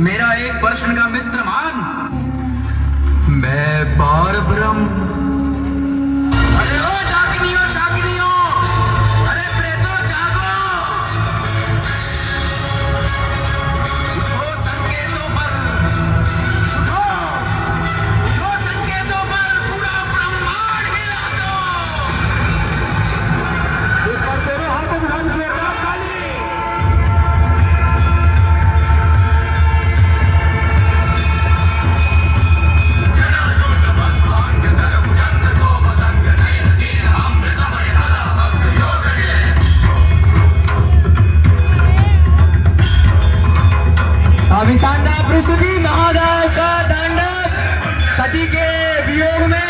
मेरा एक प्रश्न का मित्र मान। अभिशांता प्रस्तुति महादेव का दंड सती के वियोग में।